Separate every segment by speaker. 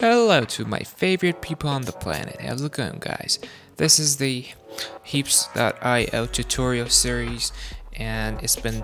Speaker 1: Hello to my favorite people on the planet. How's it going, guys? This is the heaps.io tutorial series and it's been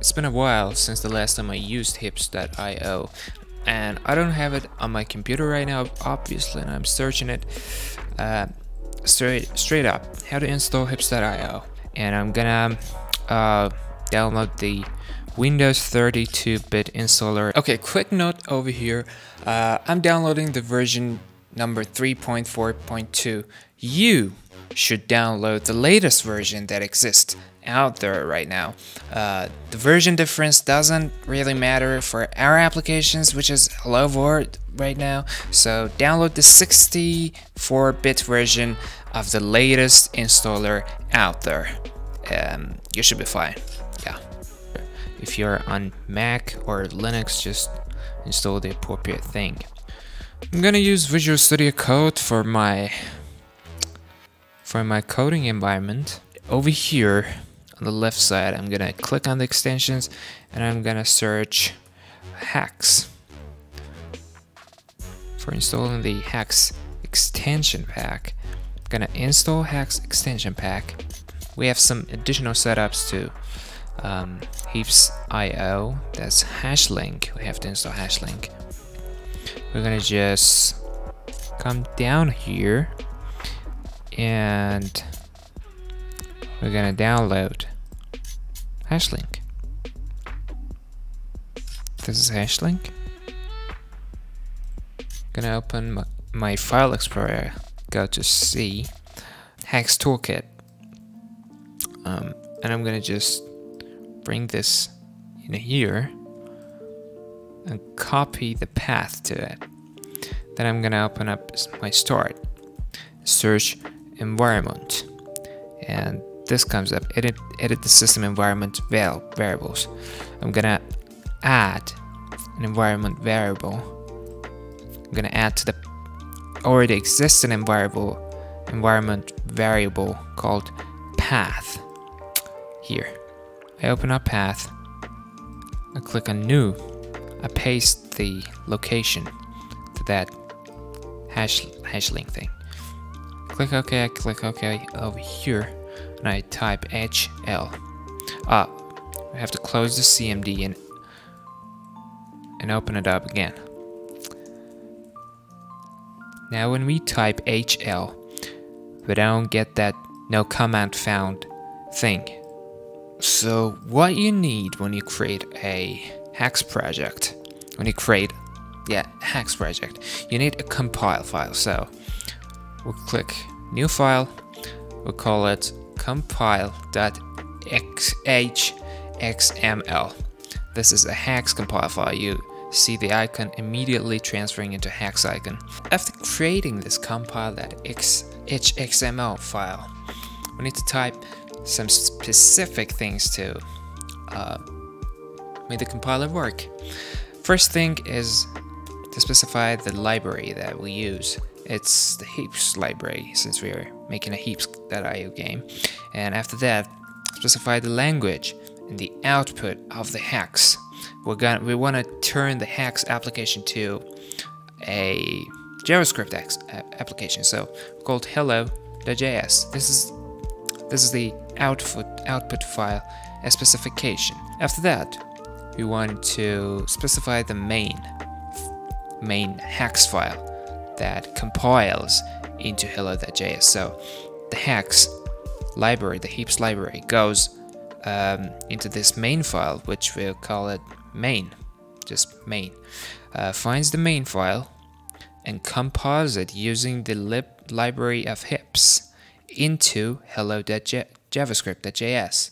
Speaker 1: it's been a while since the last time I used heaps.io and I don't have it on my computer right now obviously and I'm searching it uh, straight straight up how to install heaps.io and I'm gonna uh, download the Windows 32-bit installer. Okay, quick note over here. Uh, I'm downloading the version number 3.4.2. You should download the latest version that exists out there right now. Uh, the version difference doesn't really matter for our applications, which is Hello World right now. So download the 64-bit version of the latest installer out there. Um, you should be fine. Yeah. If you're on Mac or Linux, just install the appropriate thing. I'm gonna use Visual Studio Code for my for my coding environment. Over here on the left side, I'm gonna click on the extensions and I'm gonna search Haxe for installing the Haxe extension pack. I'm gonna install Haxe extension pack. We have some additional setups too um, heaps.io that's hashlink. We have to install hashlink. We're gonna just come down here and we're gonna download hashlink. This is hashlink. Gonna open my, my file explorer. Go to C. Haxe toolkit. Um, and I'm gonna just bring this in here and copy the path to it. Then I'm gonna open up my start, search environment, and this comes up, edit, edit the system environment variables. I'm gonna add an environment variable. I'm gonna add to the already existing environment environment variable called path here. I open up path, I click on new, I paste the location to that hash hash link thing. Click OK, I click OK over here, and I type HL. Ah, I have to close the CMD and and open it up again. Now when we type HL, we don't get that no command found thing. So what you need when you create a Haxe project, when you create, yeah, Haxe project, you need a compile file. So we'll click new file, we'll call it compile.hxml. This is a Haxe compile file. You see the icon immediately transferring into Haxe icon. After creating this compile.hxml file, we need to type some specific things to uh, make the compiler work. First thing is to specify the library that we use. It's the heaps library since we are making a heaps.io game. And after that, specify the language and the output of the haxe. We're gonna we want to turn the haxe application to a JavaScript application. So called hello.js. This is this is the output output file as specification. After that, we want to specify the main main haxe file that compiles into hello.js. So the haxe library, the heaps library, goes um, into this main file, which we'll call it main, just main. Uh, finds the main file and compiles it using the lib library of heaps into hello.js javascript.js.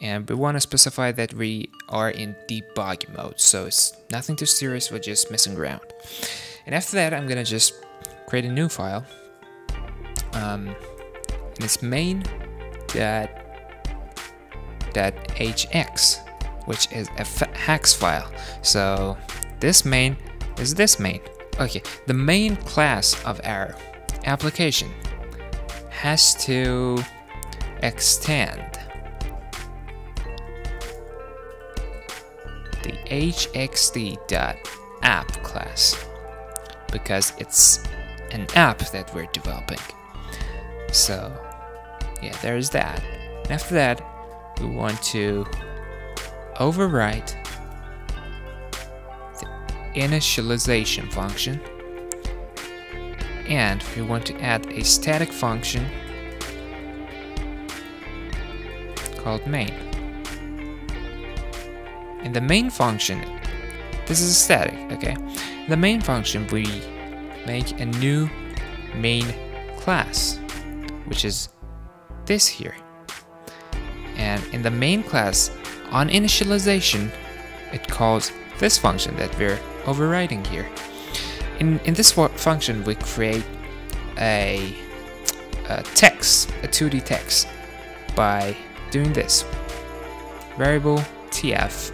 Speaker 1: And we want to specify that we are in debug mode, so it's nothing too serious, we're just messing around. And after that, I'm gonna just create a new file. Um, and it's main dot, dot hx, which is a haxe file. So this main is this main. Okay, the main class of our application has to extend the hxd.app class. because it's an app that we're developing. So yeah, there's that. And after that, we want to overwrite the initialization function and we want to add a static function called main. In the main function, this is static, okay? In the main function, we make a new main class, which is this here. And in the main class, on initialization, it calls this function that we're overriding here. In, in this function, we create a, a text, a 2D text, by doing this. Variable tf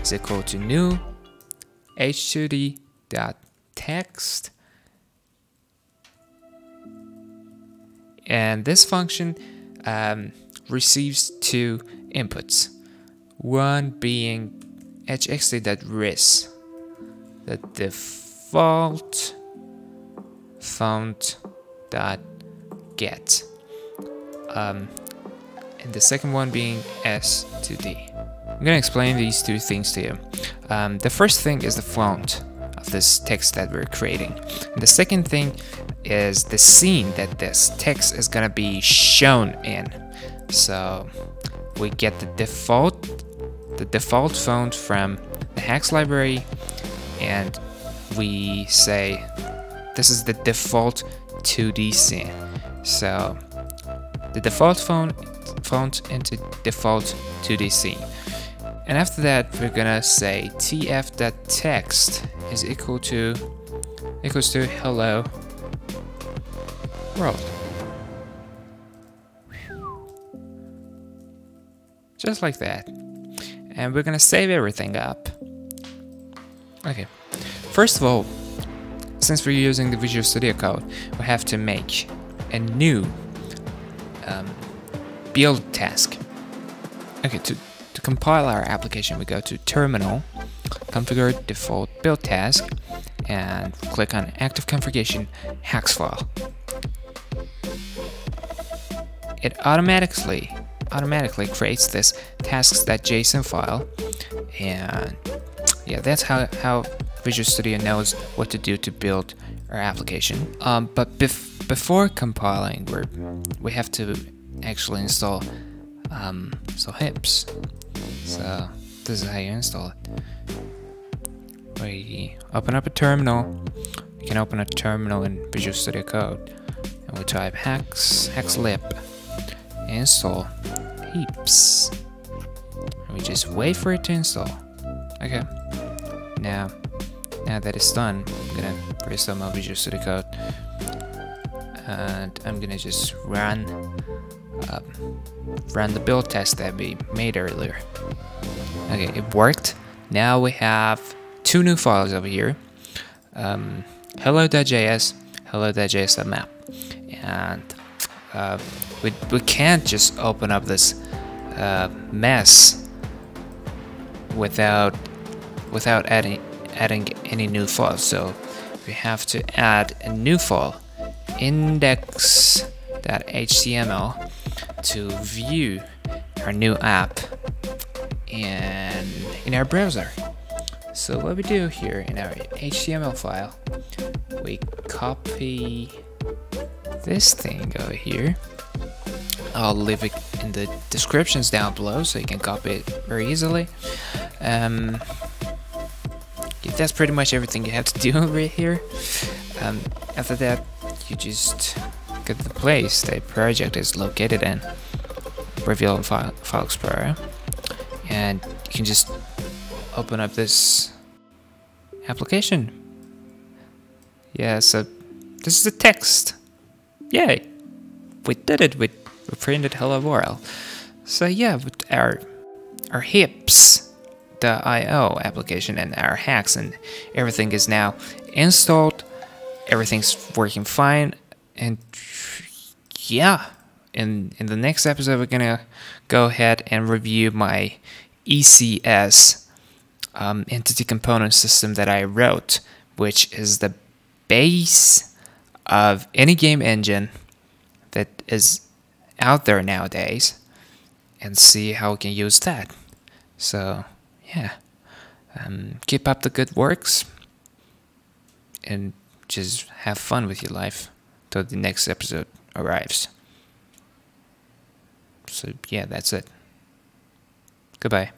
Speaker 1: is equal to new h2d dot text. And this function um, receives two inputs. One being hxd.res the default font dot get. Um, and the second one being s to d. I'm gonna explain these two things to you. Um, the first thing is the font of this text that we're creating. And the second thing is the scene that this text is gonna be shown in. So we get the default the default font from the Haxe library and we say this is the default 2D scene. So the default font font into default 2D scene. And after that we're gonna say tf.text is equal to equals to hello world. Just like that. And we're gonna save everything up. Okay. First of all, since we're using the Visual Studio Code, we have to make a new um, build task. Okay, to, to compile our application, we go to Terminal, Configure Default Build Task, and click on Active Configuration Haxe file. It automatically automatically creates this tasks.json file and yeah that's how, how Visual Studio knows what to do to build our application um, but bef before compiling we we have to actually install um, so heaps so this is how you install it we open up a terminal you can open a terminal in Visual Studio Code and we type hex haxelib install heaps. And we just wait for it to install. Okay. Now, now that it's done, I'm gonna restart my Visual Studio Code, and I'm gonna just run, uh, run the build test that we made earlier. Okay, it worked. Now we have two new files over here. Um, hello.js, hello.js.map, and uh, we, we can't just open up this uh, mess without without adding adding any new files so we have to add a new file index.html to view our new app in in our browser so what we do here in our HTML file we copy this thing over here I'll leave it in the descriptions down below so you can copy it very easily. Um, that's pretty much everything you have to do right here. Um, after that, you just get the place the project is located in, reveal File, File Explorer, and you can just open up this application. Yeah, so this is the text. Yay! We did it with we printed hello world. So yeah, with our our heaps, the IO application and our haxe and everything is now installed. Everything's working fine, and yeah, in in the next episode we're gonna go ahead and review my ECS um, entity component system that I wrote which is the base of any game engine that is out there nowadays, and see how we can use that. So, yeah, um, keep up the good works and just have fun with your life till the next episode arrives. So, yeah, that's it. Goodbye.